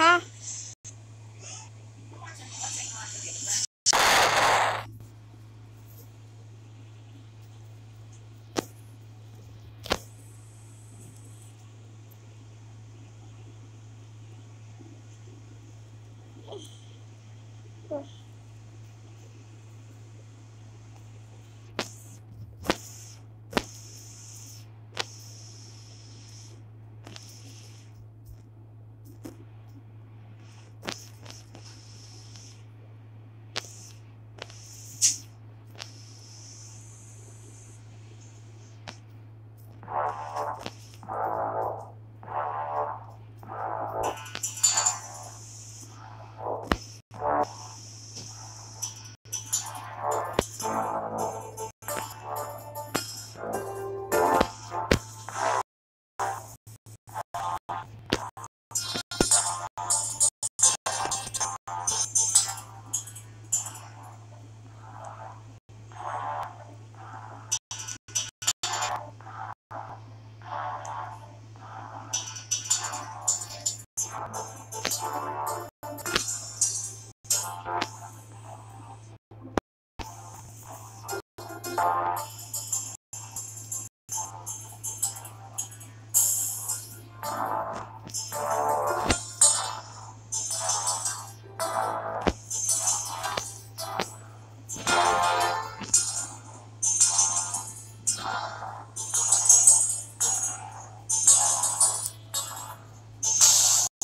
哈。you